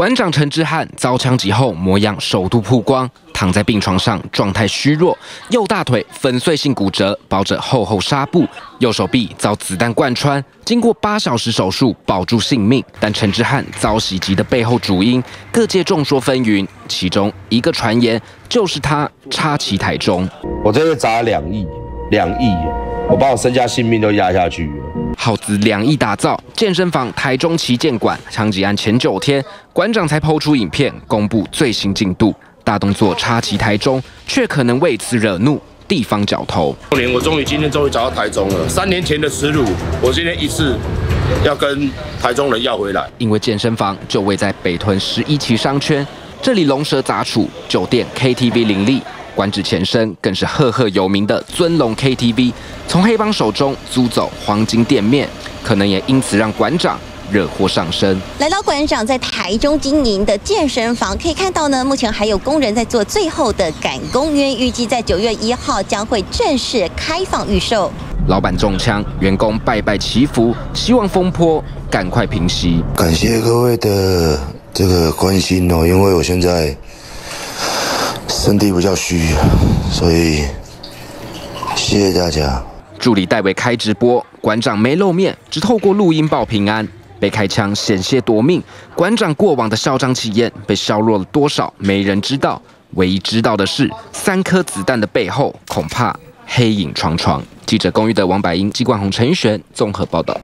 馆长陈之汉遭枪击后模样首度曝光，躺在病床上，状态虚弱，右大腿粉碎性骨折，包着厚厚纱布，右手臂遭子弹贯穿，经过八小时手术保住性命。但陈之汉遭袭击的背后主因，各界众说纷纭，其中一个传言就是他插旗台中。我这个砸两亿，两亿，我把我身家性命都压下去。耗资两亿打造健身房台中旗舰馆，枪击案前九天，馆长才抛出影片公布最新进度。大动作插旗台中，却可能为此惹怒地方角头。年我终于今天终于找到台中了。三年前的耻辱，我今天一次要跟台中人要回来。因为健身房就位在北屯十一期商圈，这里龙蛇杂处，酒店 KTV 林立。官职前身更是赫赫有名的尊龙 KTV，从黑帮手中租走黄金店面，可能也因此让馆长惹祸上身。来到馆长在台中经营的健身房，可以看到呢，目前还有工人在做最后的赶工，因为预计在九月一号将会正式开放预售。老板中枪，员工拜拜祈福，希望风波赶快平息。感谢各位的这个关心哦，因为我现在。身体比较虚，所以谢谢大家。助理代为开直播，馆长没露面，只透过录音报平安。被开枪险些夺命，馆长过往的嚣张气焰被削弱了多少？没人知道。唯一知道的是，三颗子弹的背后恐怕黑影幢幢。记者龚玉德、王百英、季冠宏、陈璇综合报道。